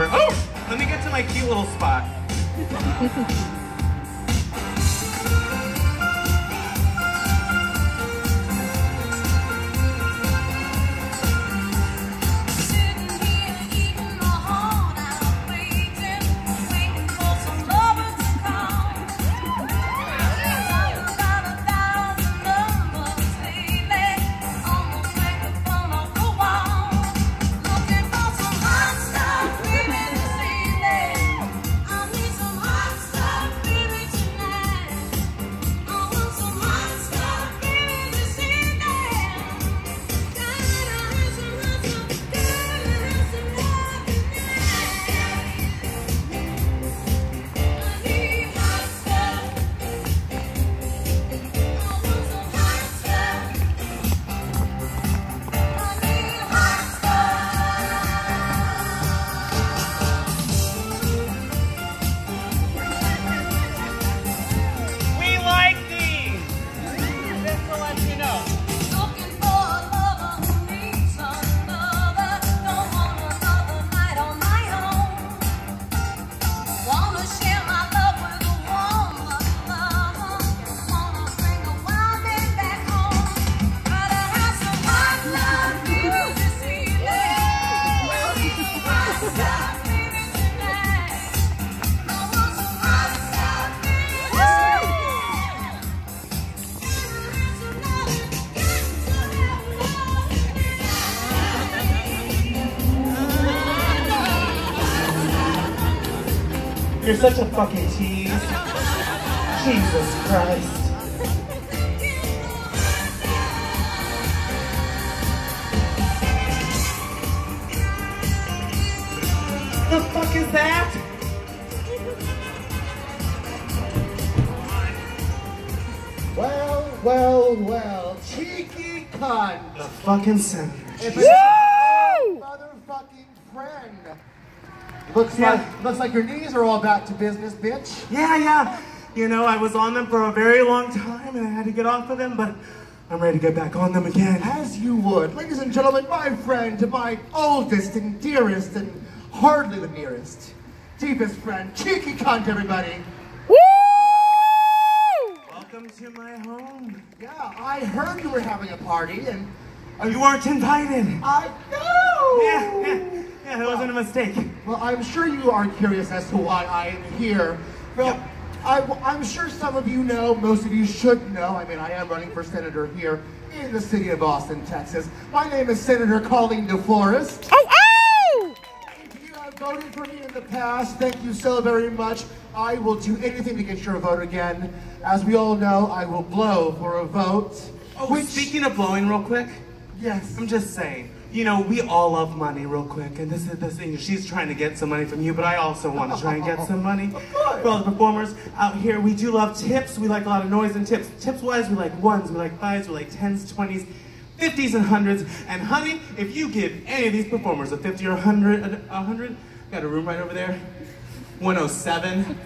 whatever. Oh, let me get to my cute little spot. You're such a fucking tease. Jesus Christ. The fuck is that? Well, well, well, Cheeki Khant. The fucking center. If it's a motherfucking friend. Looks Yeah. like looks like your knees are all back to business, bitch. Yeah, yeah. You know, I was on them for a very long time and I had to get off of them, but I'm ready to get back on them again. As you would. Ladies and gentlemen, my friend, my oldest and dearest and hardly the nearest, deepest friend, Cheeki Khant, everybody. Woo! Welcome to my home. Yeah, I heard you were having a party and oh, You weren't invited. I know. Yeah, yeah, yeah, that wasn't a mistake. Well, I'm sure you are curious as to why I am here. Well, I, am sure some of you know, most of you should know. I mean, I am running for senator here in the city of Austin, Texas. My name is Senator Colleen DeForest. If oh, oh! you have voted for me in the past, thank you so very much. I will do anything to get your vote again. As we all know, I will blow for a vote. Oh, speaking of blowing real quick, yes. I'm just saying, you know, we all love money real quick, and this is this thing. She's trying to get some money from you, but I also want to try and get some money for all the performers out here. We do love tips. We like a lot of noise and tips. Tips wise, we like ones, we like fives, we like tens, twenties. 50s and hundreds, and honey, if you give any of these performers a 50 or a 100, a 100, got a room right over there, 107.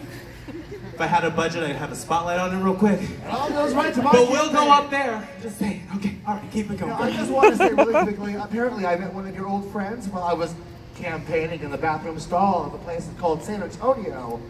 If I had a budget, I'd have a spotlight on it real quick. It all goes right to my But we'll go up there. Just saying. Okay, all right, keep it going. Now, I just want to say really quickly, apparently I met one of your old friends while I was campaigning in the bathroom stall of a place called San Antonio.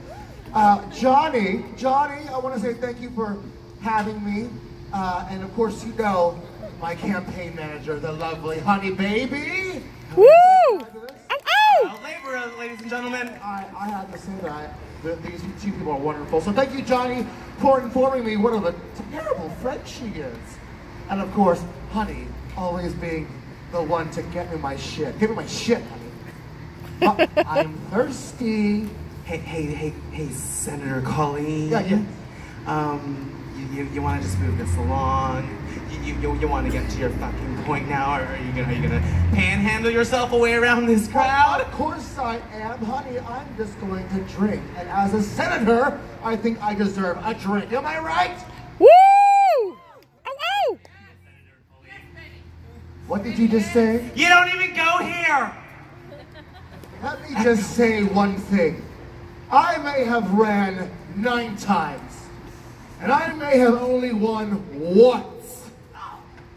Uh, Johnny, Johnny, I want to say thank you for having me. Uh, and of course, you know my campaign manager, the lovely Honey Baby. Woo! Uh, labor, ladies and gentlemen. I, I have to say that, that these two people are wonderful. So thank you, Johnny, for informing me what of a terrible friend she is. And of course, Honey, always being the one to get me my shit. Give me my shit, Honey. I'm thirsty. Hey, hey, hey, hey, Senator Colleen. Yeah, yeah. Um, you, you, you want to just move this along? You, you, you, want to get to your fucking point now, or are you gonna are you gonna panhandle yourself away around this crowd? Of course I am, honey. I'm just going to drink. And as a senator, I think I deserve a drink. Am I right? Woo! Oh, ow, ow! What did you just say? You don't even go here. Let me just say one thing. I may have ran nine times, and I may have only won once.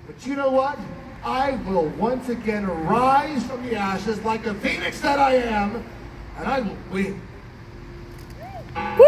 But you know what? I will once again rise from the ashes like the phoenix that I am, and I will win. Woo!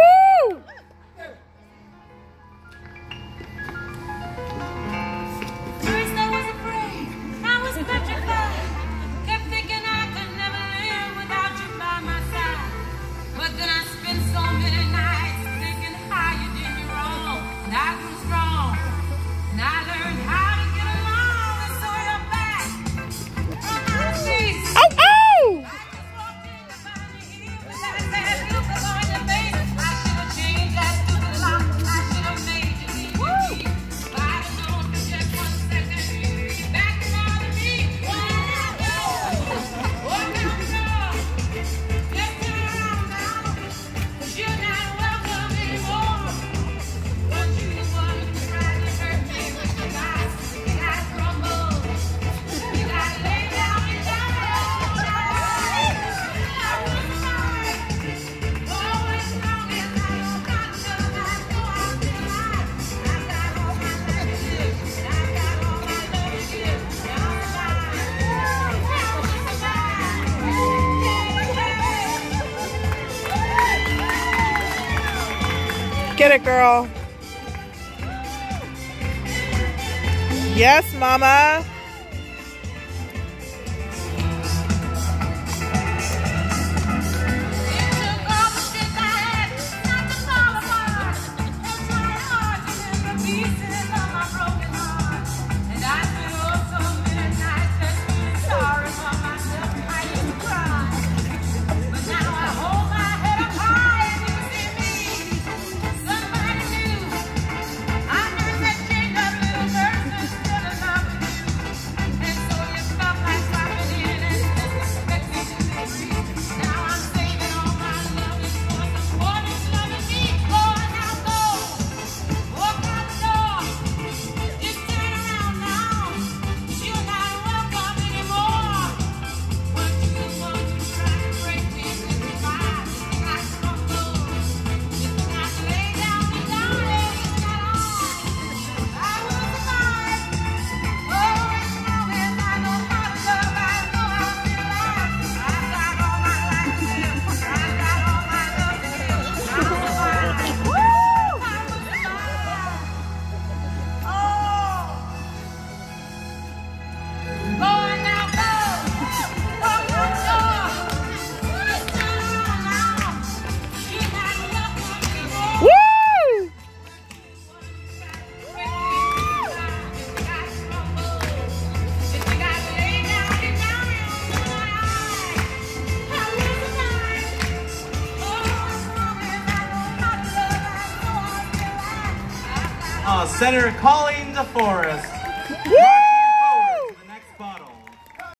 Get it, girl. Yes, mama. Senator Colleen DeForest.